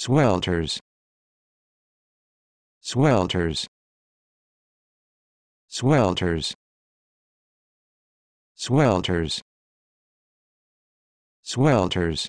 swelters. Swelters. Swelters. Swelters. Swelters.